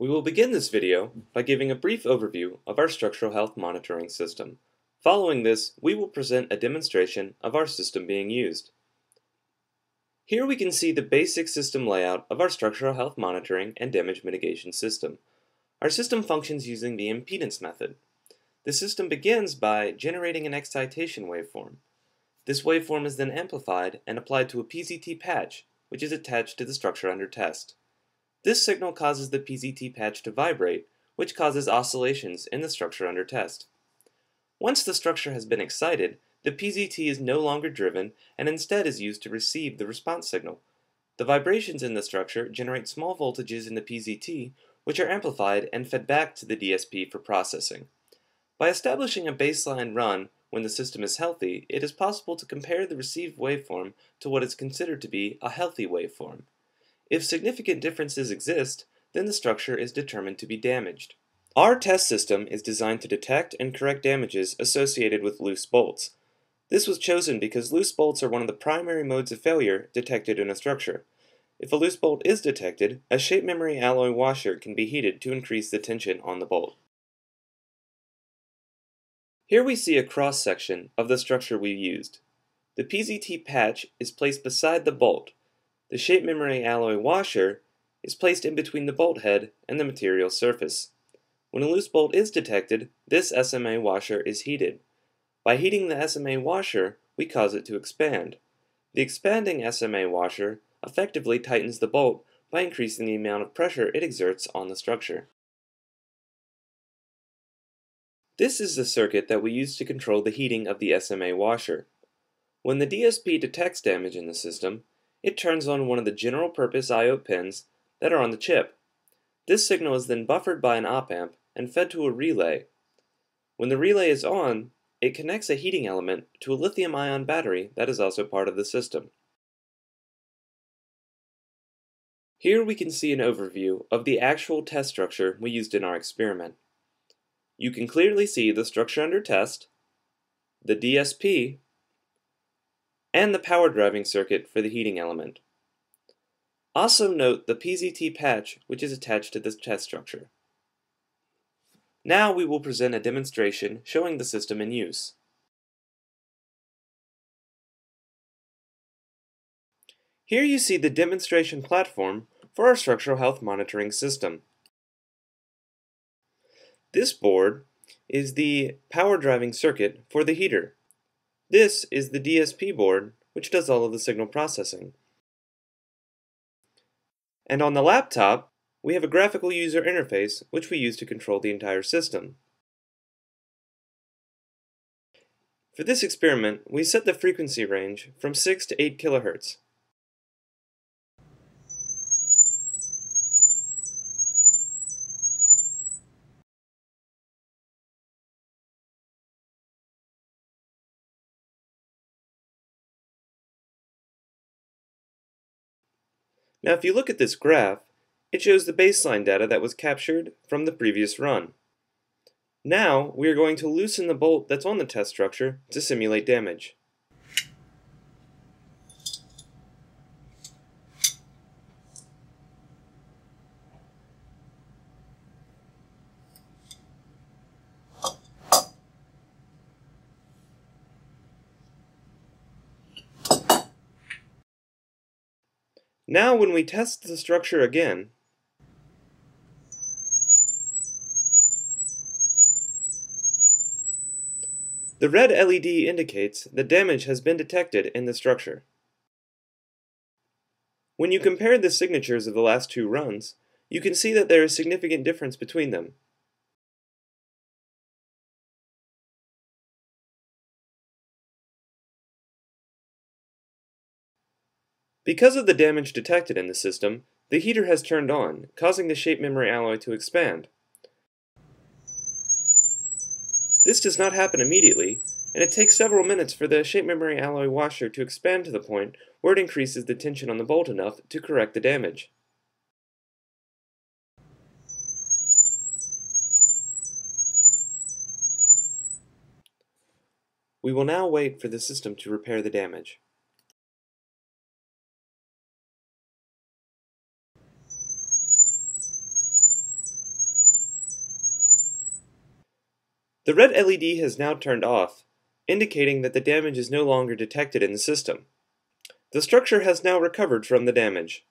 We will begin this video by giving a brief overview of our structural health monitoring system. Following this, we will present a demonstration of our system being used. Here we can see the basic system layout of our structural health monitoring and damage mitigation system. Our system functions using the impedance method. The system begins by generating an excitation waveform. This waveform is then amplified and applied to a PZT patch, which is attached to the structure under test. This signal causes the PZT patch to vibrate, which causes oscillations in the structure under test. Once the structure has been excited, the PZT is no longer driven and instead is used to receive the response signal. The vibrations in the structure generate small voltages in the PZT, which are amplified and fed back to the DSP for processing. By establishing a baseline run when the system is healthy, it is possible to compare the received waveform to what is considered to be a healthy waveform. If significant differences exist, then the structure is determined to be damaged. Our test system is designed to detect and correct damages associated with loose bolts. This was chosen because loose bolts are one of the primary modes of failure detected in a structure. If a loose bolt is detected, a shape memory alloy washer can be heated to increase the tension on the bolt. Here we see a cross-section of the structure we used. The PZT patch is placed beside the bolt, the shape memory alloy washer is placed in between the bolt head and the material surface. When a loose bolt is detected, this SMA washer is heated. By heating the SMA washer, we cause it to expand. The expanding SMA washer effectively tightens the bolt by increasing the amount of pressure it exerts on the structure. This is the circuit that we use to control the heating of the SMA washer. When the DSP detects damage in the system, it turns on one of the general purpose I.O. pins that are on the chip. This signal is then buffered by an op-amp and fed to a relay. When the relay is on, it connects a heating element to a lithium-ion battery that is also part of the system. Here we can see an overview of the actual test structure we used in our experiment. You can clearly see the structure under test, the DSP, and the power driving circuit for the heating element. Also note the PZT patch which is attached to this test structure. Now we will present a demonstration showing the system in use. Here you see the demonstration platform for our structural health monitoring system. This board is the power driving circuit for the heater. This is the DSP board, which does all of the signal processing. And on the laptop, we have a graphical user interface, which we use to control the entire system. For this experiment, we set the frequency range from 6 to 8 kHz. Now if you look at this graph, it shows the baseline data that was captured from the previous run. Now we are going to loosen the bolt that's on the test structure to simulate damage. Now when we test the structure again, the red LED indicates that damage has been detected in the structure. When you compare the signatures of the last two runs, you can see that there is significant difference between them. Because of the damage detected in the system, the heater has turned on, causing the shape memory alloy to expand. This does not happen immediately, and it takes several minutes for the shape memory alloy washer to expand to the point where it increases the tension on the bolt enough to correct the damage. We will now wait for the system to repair the damage. The red LED has now turned off, indicating that the damage is no longer detected in the system. The structure has now recovered from the damage.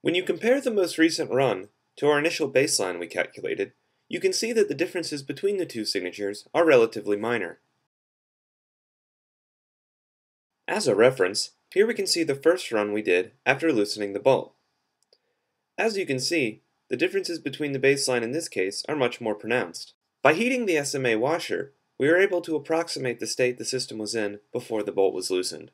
When you compare the most recent run to our initial baseline we calculated, you can see that the differences between the two signatures are relatively minor. As a reference, here we can see the first run we did after loosening the bolt. As you can see, the differences between the baseline in this case are much more pronounced. By heating the SMA washer, we were able to approximate the state the system was in before the bolt was loosened.